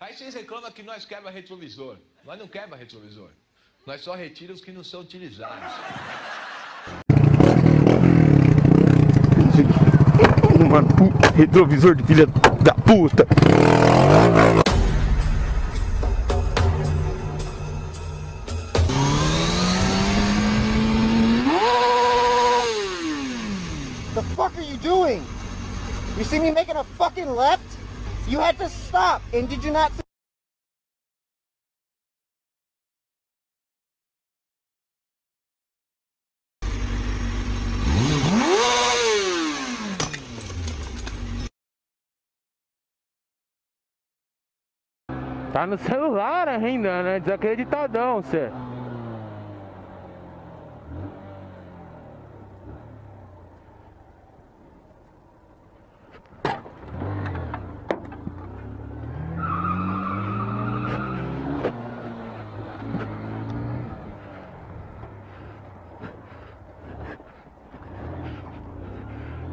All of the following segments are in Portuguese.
Aí vocês reclamam que nós quebra retrovisor. Nós não quebra retrovisor. Nós só retira os que não são utilizados. Mano, puta, retrovisor de filha da puta. The fuck are you doing? You see me making a fucking left? You had to stop, and did you not Tá no celular ainda, né? Desacreditadão, cê.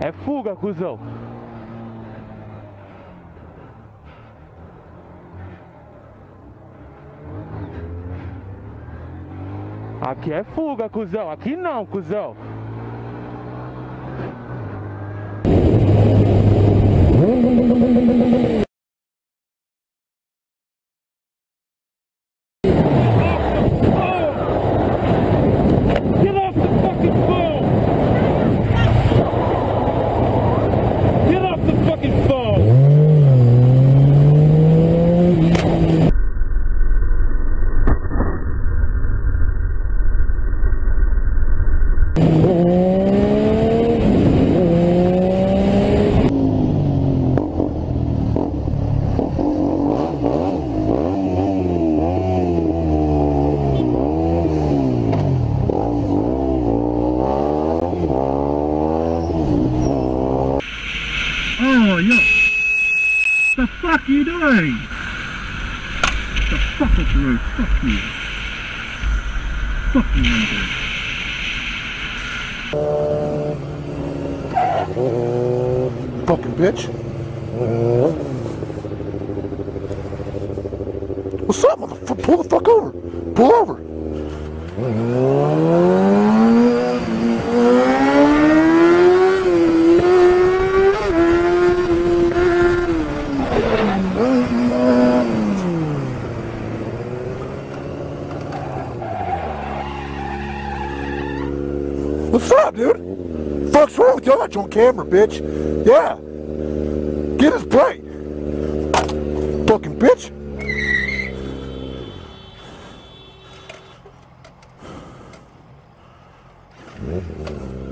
É fuga, cuzão. Aqui é fuga, cuzão. Aqui não, cuzão. The fuck are you doing? The fuck off the road. Fuck you. Fuck you. Fucking bitch. What's up, motherfucker? Pull the fuck over. Pull over. What's up, dude? Fuck's wrong with you? I'm on camera, bitch. Yeah. Get his plate. Fucking bitch. Mm-hmm.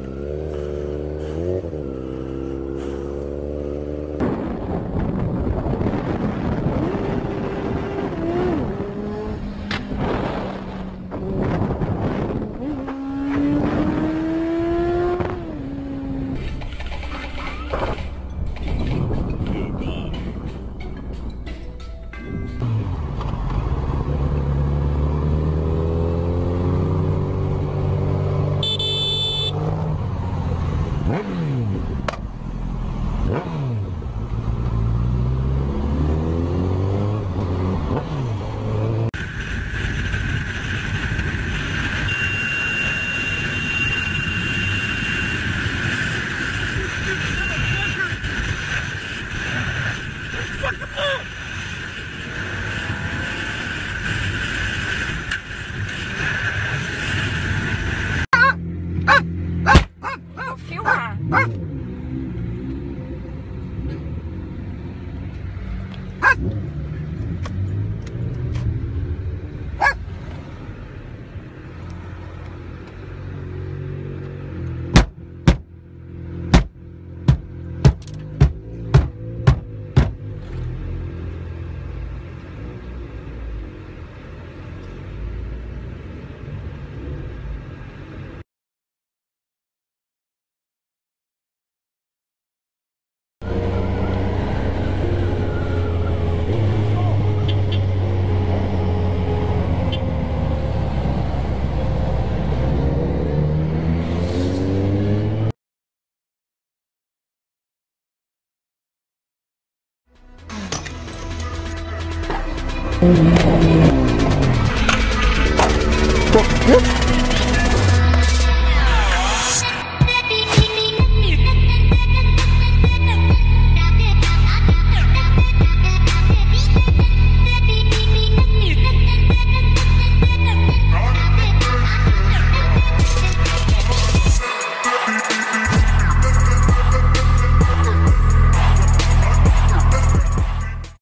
你我。